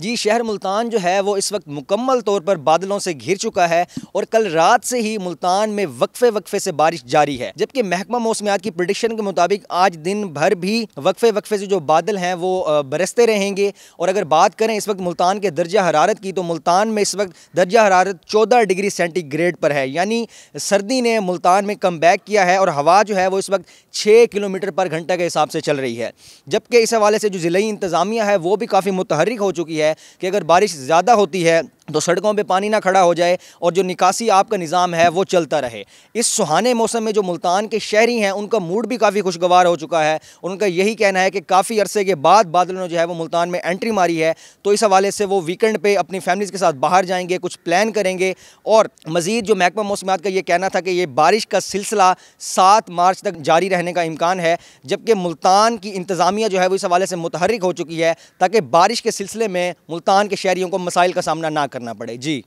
जी, शहर मुल्तान जो है, वो इस वक्त मुकम्मल तौर पर बादलों से घिर चुका है और कल रात से ही मुल्तान में वक्फे वक्फे से बारिश जारी है। जबकि महकमा मौसमियात की प्रडिक्शन के मुताबिक आज दिन भर भी वक्फे वक्फे से जो बादल हैं, वो बरसते रहेंगे। और अगर बात करें इस वक्त मुल्तान के दर्जा हरारत की तो मुल्तान में इस वक्त दर्जा हरारत चौदह डिग्री सेंटीग्रेड पर है। यानी सर्दी ने मुल्तान में कम किया है और हवा जो है, वो इस वक्त छः किलोमीटर पर घंटा के हिसाब से चल रही है। जबकि इस हवाले से जो ज़िले इंतज़ामिया है, वो भी काफ़ी मुतहरक हो चुकी है। कि अगर बारिश ज़्यादा होती है तो सड़कों पे पानी ना खड़ा हो जाए और जो निकासी आपका निज़ाम है, वो चलता रहे। इस सुहाने मौसम में जो मुल्तान के शहरी हैं, उनका मूड भी काफ़ी खुशगवार हो चुका है। उनका यही कहना है कि काफ़ी अरसे के बाद बादलों ने जो है, वो मुल्तान में एंट्री मारी है। तो इस हवाले से वो वीकेंड पे अपनी फैमिलीज़ के साथ बाहर जाएँगे, कुछ प्लान करेंगे। और मज़ीद जो महकमा मौसमियात का ये कहना था कि ये बारिश का सिलसिला सात मार्च तक जारी रहने का इम्कान है, जबकि मुल्तान की इंतज़ामिया जो है, वो इस हवाले से मुतहरक हो चुकी है, ताकि बारिश के सिलसिले में मुल्तान के शहरीों को मसाइल का सामना ना करना पड़े। जी।